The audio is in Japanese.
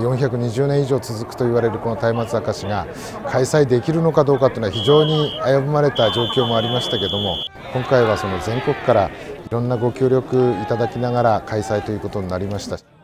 420年以上続くと言われるこの松明明石が開催できるのかどうかというのは非常に危ぶまれた状況もありましたけども今回はその全国からいろんなご協力いただきながら開催ということになりました。